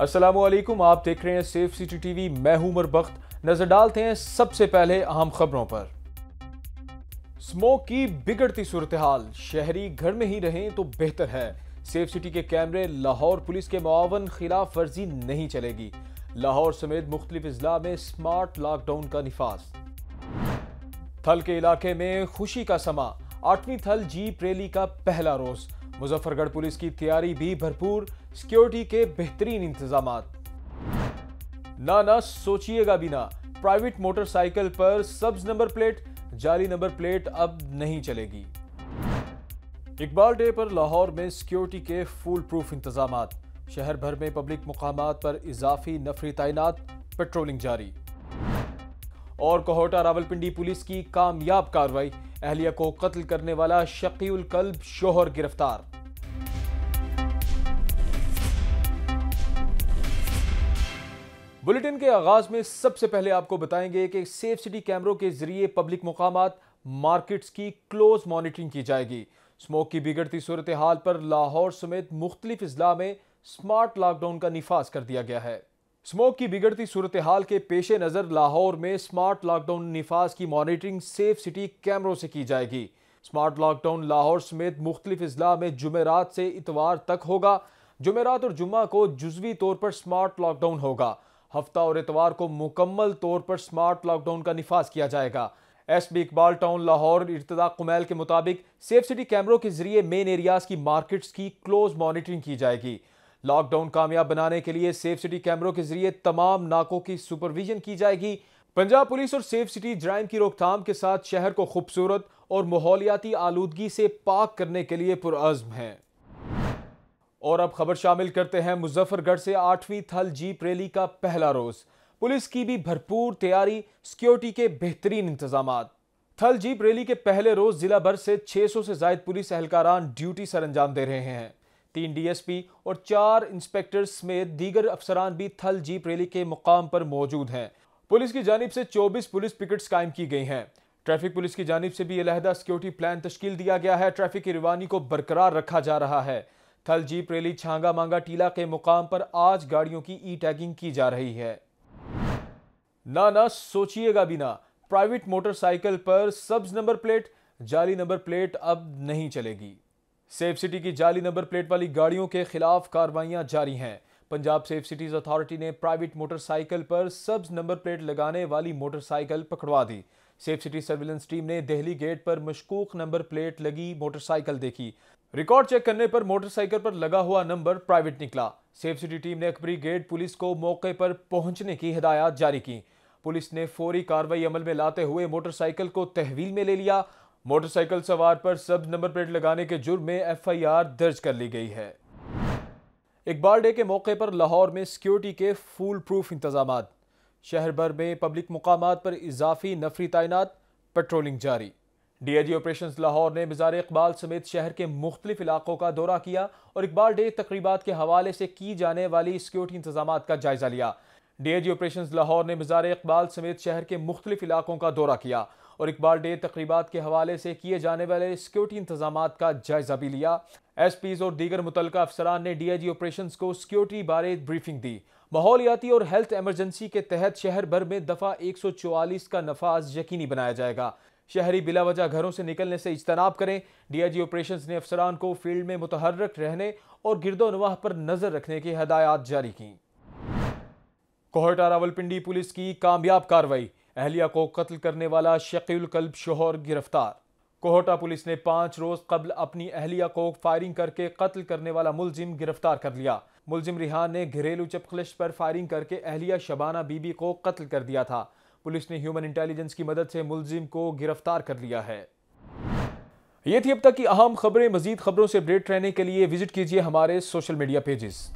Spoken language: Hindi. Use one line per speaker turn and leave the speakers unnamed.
असलम आप देख रहे हैं सेफ़ सिटी टीवी। मैं हूँ उमर बख्त। नज़र डालते हैं सबसे पहले अहम खबरों पर। स्मोक की बिगड़ती सूरत हाल। शहरी घर में ही रहें तो बेहतर है। सेफ़ सिटी के कैमरे लाहौर पुलिस के मुआवन खिलाफ वर्जी नहीं चलेगी। लाहौर समेत मुख्तलिफ़ अजला में स्मार्ट लॉकडाउन का निफाज थल के इलाके में खुशी का समा। आठवीं थल जीप रैली का पहला रोज। मुजफ्फरगढ़ पुलिस की तैयारी भी भरपूर। सिक्योरिटी के बेहतरीन इंतज़ाम ना ना सोचिएगा बिना प्राइवेट मोटरसाइकिल पर सब्ज नंबर प्लेट, जाली नंबर प्लेट अब नहीं चलेगी। इकबाल डे पर लाहौर में सिक्योरिटी के फुल प्रूफ इंतज़ाम शहर भर में पब्लिक मुकाम पर इजाफी नफरी तैनात, पेट्रोलिंग जारी। और कोहोटा रावलपिंडी पुलिस की कामयाब कार्रवाई, अहलिया को कत्ल करने वाला शकीउल कल्ब शोहर गिरफ़्तार। बुलेटिन के आगाज़ में सबसे पहले आपको बताएँगे कि सेफ़ सिटी कैमरों के ज़रिए पब्लिक मुकाम मार्केट्स की क्लोज मॉनिटरिंग की जाएगी। स्मोक की बिगड़ती सूरत हाल पर लाहौर समेत मुख्तलिफ़ अजला में स्मार्ट लॉकडाउन का निफाज कर दिया गया है। स्मोक की बिगड़ती सूरत हाल के पेश नज़र लाहौर में स्मार्ट लॉकडाउन निफाज की मॉनिटरिंग सेफ़ सिटी कैमरों से की जाएगी। स्मार्ट लॉकडाउन लाहौर समेत मुख्तलिफ़ अजला में जुमेरात से इतवार तक होगा। जुमेरात और जुम्मा को जुजवी तौर पर स्मार्ट लॉकडाउन होगा। हफ़्ता और इतवार को मुकम्मल तौर पर स्मार्ट लॉकडाउन का निफाज किया जाएगा। S B Iqbal town, Lahore, Irtaza Kumail के मुताबिक सेफ़ सिटी कैमरों के ज़रिए मेन एरियाज़ की मार्केट्स की क्लोज मॉनिटरिंग की जाएगी। लॉकडाउन कामयाब बनाने के लिए सेफ़ सिटी कैमरों के ज़रिए तमाम नाकों की सुपरविजन की जाएगी। पंजाब पुलिस और सेफ़ सिटी ज्राइम की रोकथाम के साथ शहर को खूबसूरत और माहौलियाती आलूदगी से पाक करने के लिए पुरज़म है। और अब खबर शामिल करते हैं मुजफ्फरगढ़ से आठवीं थल जीप रैली का पहला रोज। पुलिस की भी भरपूर तैयारी, सिक्योरिटी के बेहतरीन इंतज़ाम थल जीप रैली के पहले रोज जिला भर से 600 से जायद पुलिस एहलकारान ड्यूटी सर अंजाम दे रहे हैं। तीन डीएसपी और चार इंस्पेक्टर समेत दीगर अफसरान भी थल जीप रैली के मुकाम पर मौजूद हैं। पुलिस की जानब से 24 पुलिस पिकट्स कायम की गई हैं। ट्रैफ़िक पुलिस की जानब से भी अलहदा सिक्योरिटी प्लान तश्कील दिया गया है। ट्रैफ़िक की रवानी को बरकरार रखा जा रहा है। थल जीप रैली छांगा मांगा टीला के मुकाम पर आज गाड़ियों की ई टैगिंग की जा रही है। ना ना, सोचिएगा बिना प्राइवेट मोटरसाइकिल पर सब्ज नंबर प्लेट, जाली नंबर प्लेट अब नहीं चलेगी। सेफ़ सिटी की जाली नंबर प्लेट वाली गाड़ियों के खिलाफ कार्रवाइयाँ जारी हैं। पंजाब सेफ़ सिटीज़ अथॉरिटी ने प्राइवेट मोटरसाइकिल पर सब्ज नंबर प्लेट लगाने वाली मोटरसाइकिल पकड़वा दी। सेफ़ सिटी सर्विलेंस टीम ने दहली गेट पर मशकूक नंबर प्लेट लगी मोटरसाइकिल देखी। रिकॉर्ड चेक करने पर मोटरसाइकिल पर लगा हुआ नंबर प्राइवेट निकला। सेफ़ सिटी टीम ने अकबरी गेट पुलिस को मौके पर पहुँचने की हिदायत जारी की। पुलिस ने फौरी कार्रवाई अमल में लाते हुए मोटरसाइकिल को तहवील में ले लिया। मोटरसाइकिल सवार पर सब नंबर प्लेट लगाने के जुर्म में एफआईआर दर्ज कर ली गई है। इकबाल डे के मौके पर लाहौर में सिक्योरिटी के फुल प्रूफ इंतज़ाम शहर भर में पब्लिक मकाम पर इजाफी नफरी तैनात, पेट्रोलिंग जारी। डीआईजी ऑपरेशन लाहौर ने मज़ार इकबाल समेत शहर के मुख्तलिफ़ इलाकों का दौरा किया और इकबाल डे तकरीबा के हवाले से की जाने वाली सिक्योरिटी इंतज़ाम का जायजा लिया। डीआईजी ऑपरेशन लाहौर ने मज़ार इकबाल समेत शहर के मुख्तलिफ़ इलाकों का दौरा किया और इकबाल डे तकरीबा के हवाले से किए जाने वाले सिक्योरिटी इंतज़ाम का जायजा भी लिया। एस पीज और दीगर मुतल अफसरान ने डी आई जी ऑपरेशन को सिक्योरिटी बारे ब्रीफिंग दी। माहौलियाती और हेल्थ एमरजेंसी के तहत शहर भर में दफ़ा एक सौ चौवालीस का नफाज यकीनी बनाया जाएगा। शहरी बिला वजह घरों से निकलने से इजतनाब करें। डीआईजी ऑपरेशन ने अफसरान को फ़ील्ड में मुतहरक रहने और गिरदोनवाह पर नज़र रखने की हदायत जारी की। कोहटा रावलपिंडी पुलिस की कामयाब कार्रवाई। अहलिया को कत्ल करने वाला शकील कल्ब शोहर गिरफ़्तार। कोहटा पुलिस ने पाँच रोज कबल अपनी अहलिया को फायरिंग करके कत्ल करने वाला मुलजिम गिरफ़्तार कर लिया। मुलजिम रिहान ने घरेलू चपखलिश पर फायरिंग करके अहलिया शबाना बीबी को कत्ल कर दिया था। पुलिस ने ह्यूमन इंटेलिजेंस की मदद से मुलजिम को गिरफ़्तार कर लिया है। ये थी अब तक की अहम खबरें। मजीद खबरों से अपडेट रहने के लिए विज़िट कीजिए हमारे सोशल मीडिया पेजेस।